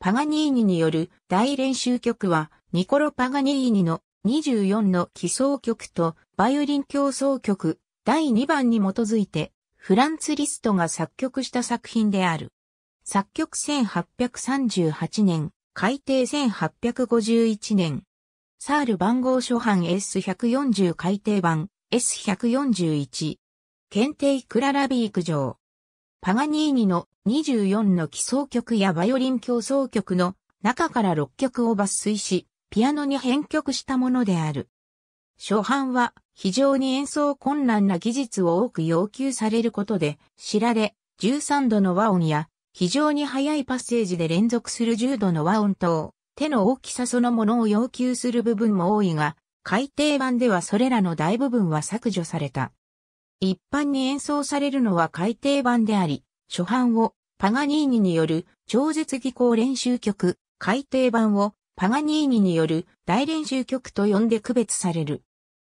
パガニーニによる大練習曲は、ニコロ・パガニーニの24の基礎曲とバイオリン競争曲第2番に基づいて、フランツ・リストが作曲した作品である。作曲1838年、改定1851年。サール番号初版 S140 改定版 S141。検定クララビーク上。パガニーニの24の基礎曲やバイオリン競争曲の中から6曲を抜粋し、ピアノに編曲したものである。初版は非常に演奏困難な技術を多く要求されることで知られ、13度の和音や非常に速いパッセージで連続する10度の和音等、手の大きさそのものを要求する部分も多いが、改訂版ではそれらの大部分は削除された。一般に演奏されるのは改訂版であり、初版をパガニーニによる超絶技巧練習曲、改訂版をパガニーニによる大練習曲と呼んで区別される。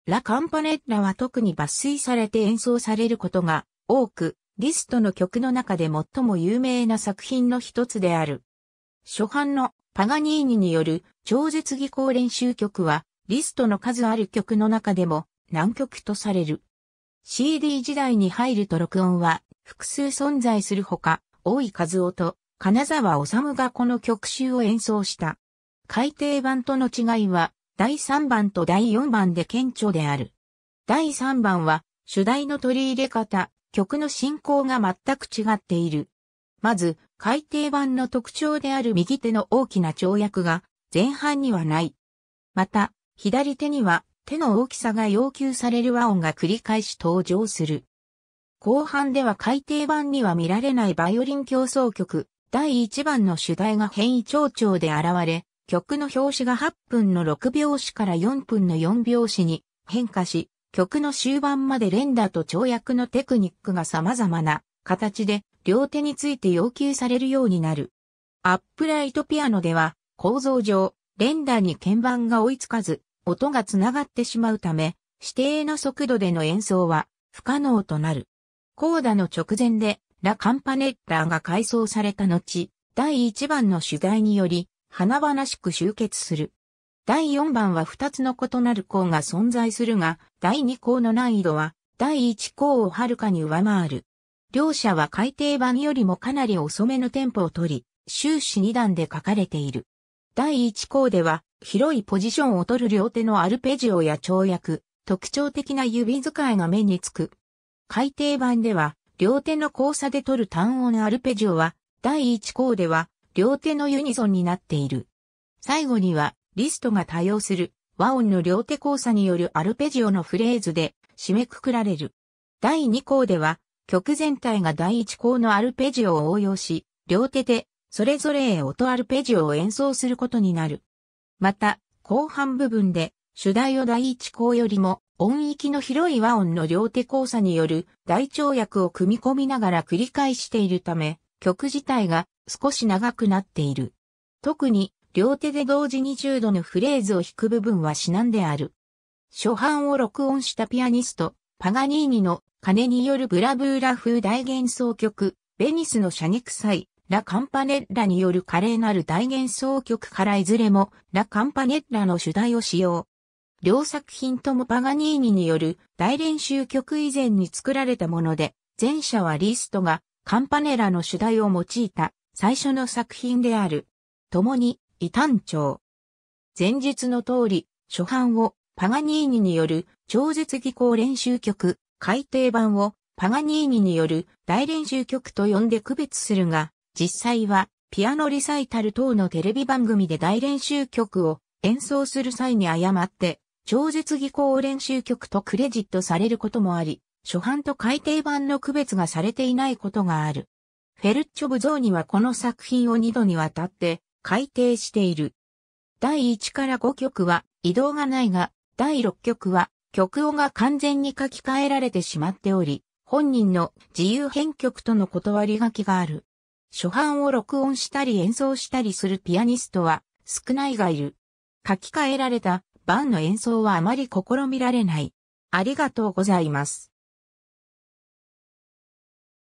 ラ・カンパネッラは特に抜粋されて演奏されることが多く、リストの曲の中で最も有名な作品の一つである。初版のパガニーニによる超絶技巧練習曲は、リストの数ある曲の中でも難曲とされる。CD 時代に入ると録音は複数存在するほか、大井和夫と金沢治がこの曲集を演奏した。改訂版との違いは、第3番と第4番で顕著である。第3番は、主題の取り入れ方、曲の進行が全く違っている。まず、改訂版の特徴である右手の大きな跳躍が前半にはない。また、左手には手の大きさが要求される和音が繰り返し登場する。後半では改訂版には見られないバイオリン競争曲、第1番の主題が変異長調で現れ、曲の表紙が8分の6拍子から4分の4拍子に変化し、曲の終盤まで連打と跳躍のテクニックが様々な形で両手について要求されるようになる。アップライトピアノでは構造上、連打に鍵盤が追いつかず、音が繋がってしまうため、指定の速度での演奏は不可能となる。コーダの直前でラ・カンパネッラーが改装された後、第1番の取材により、華々しく集結する。第4番は2つの異なる項が存在するが、第2項の難易度は第1項をはるかに上回る。両者は改訂版よりもかなり遅めのテンポを取り、終始2段で書かれている。第1項では、広いポジションを取る両手のアルペジオや跳躍、特徴的な指使いが目につく。改訂版では、両手の交差で取る単音アルペジオは、第1項では、両手のユニゾンになっている。最後には、リストが多用する和音の両手交差によるアルペジオのフレーズで締めくくられる。第2項では、曲全体が第1項のアルペジオを応用し、両手でそれぞれへ音アルペジオを演奏することになる。また、後半部分で主題を第1項よりも音域の広い和音の両手交差による大跳躍を組み込みながら繰り返しているため、曲自体が少し長くなっている。特に、両手で同時に10度のフレーズを弾く部分は至難である。初版を録音したピアニスト、パガニーニの鐘によるブラブーラ風大幻想曲、ベニスのシャニクサイ、ラ・カンパネッラによる華麗なる大幻想曲からいずれもラ・カンパネッラの主題を使用。両作品ともパガニーニによる大練習曲以前に作られたもので、前者はリストがカンパネラの主題を用いた最初の作品である。共に異端調。前述の通り、初版をパガニーニによる超絶技巧練習曲、改訂版をパガニーニによる大練習曲と呼んで区別するが、実際はピアノリサイタル等のテレビ番組で大練習曲を演奏する際に誤って超絶技巧練習曲とクレジットされることもあり、初版と改訂版の区別がされていないことがある。フェルッチョブゾーにはこの作品を2度にわたって改訂している。第1から5曲は移動がないが、第6曲は曲音が完全に書き換えられてしまっており、本人の自由編曲との断り書きがある。初版を録音したり演奏したりするピアニストは少ないがいる。書き換えられた版の演奏はあまり試みられない。ありがとうございます。